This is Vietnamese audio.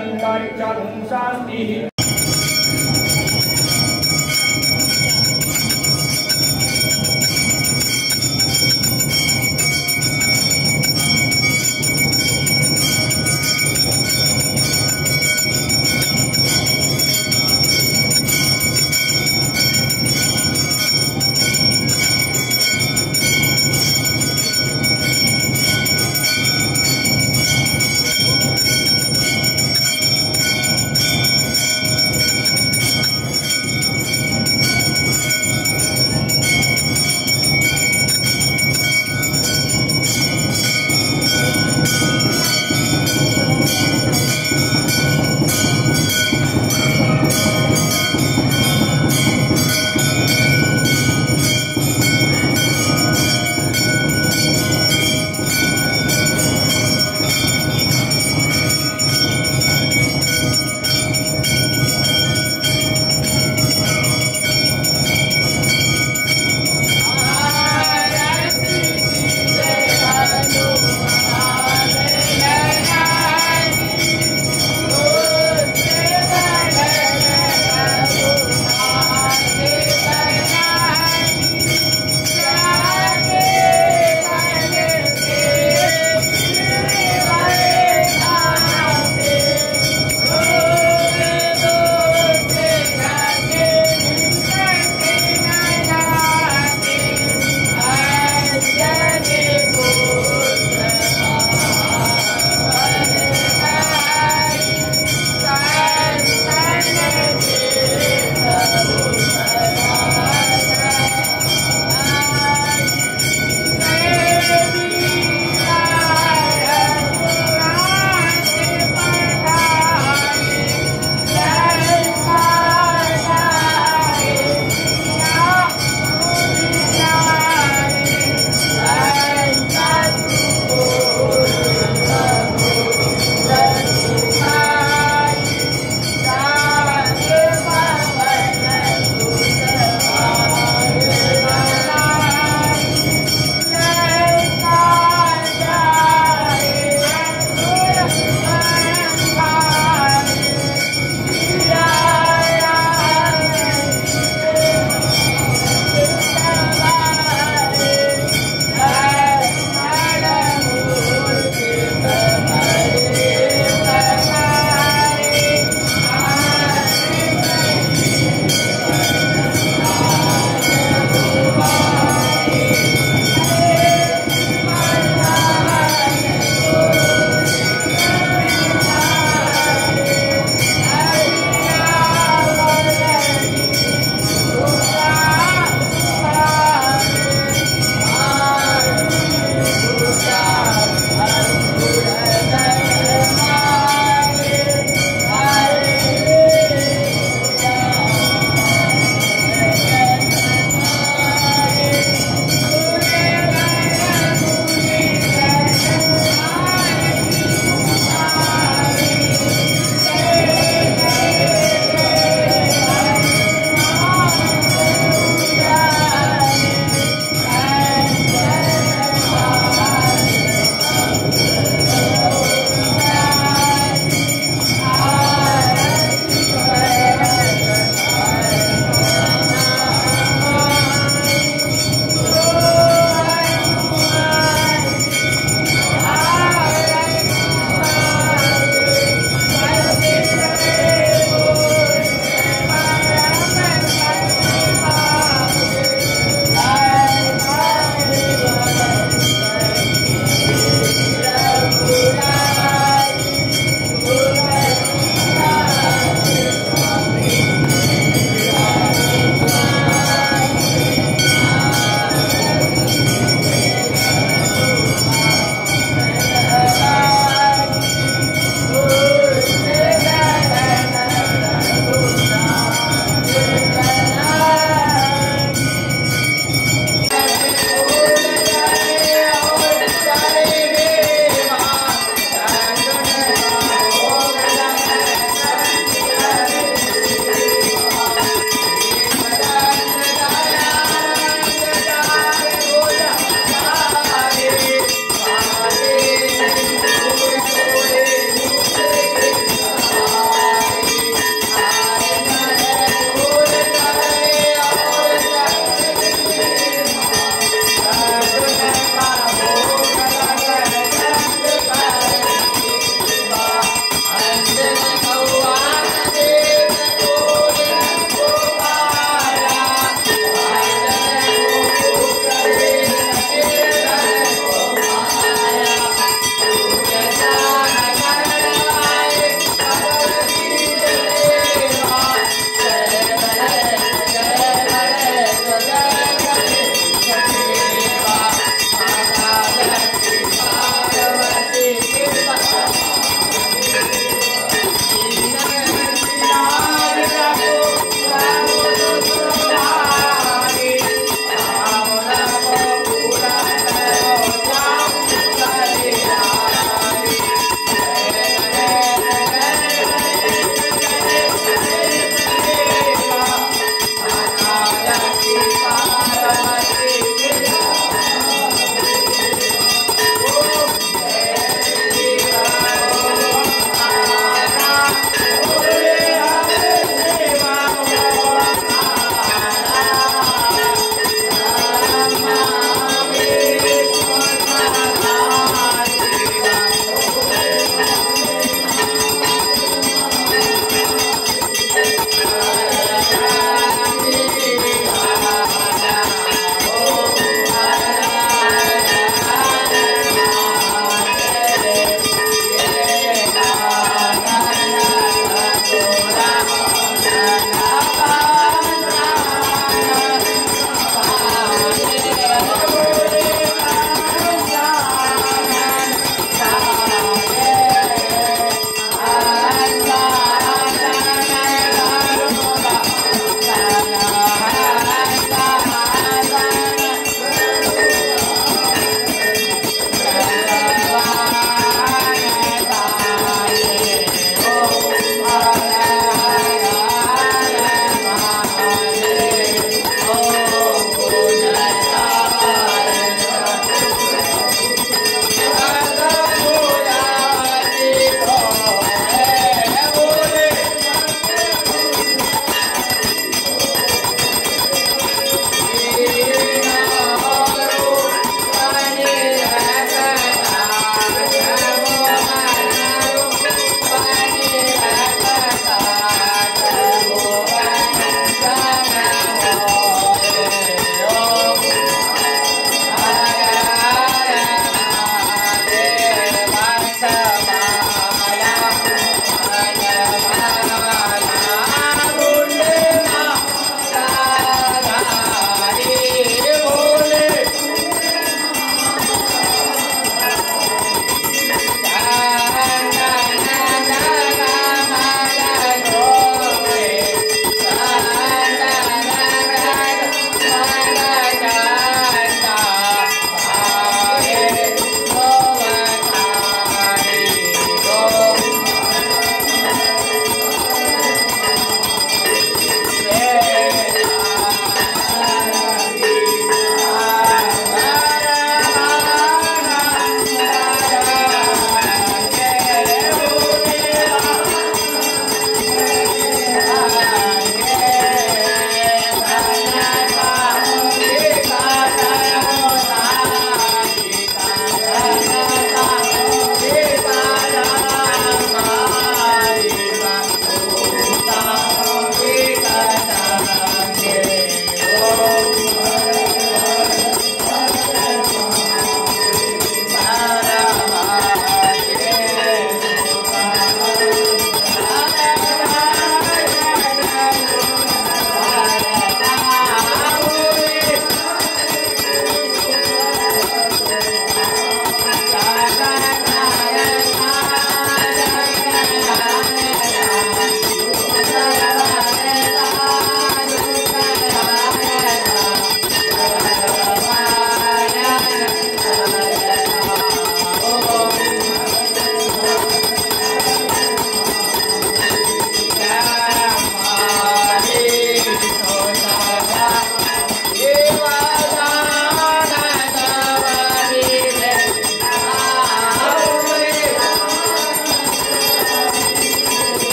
chân tay chân sáng đi